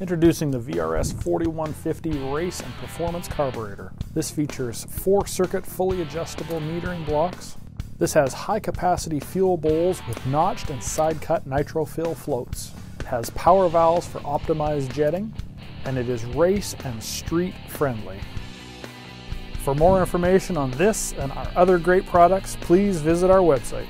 Introducing the VRS 4150 Race and Performance Carburetor. This features four circuit fully adjustable metering blocks. This has high capacity fuel bowls with notched and side cut nitrophyl floats. It has power valves for optimized jetting, and it is race and street friendly. For more information on this and our other great products, please visit our website.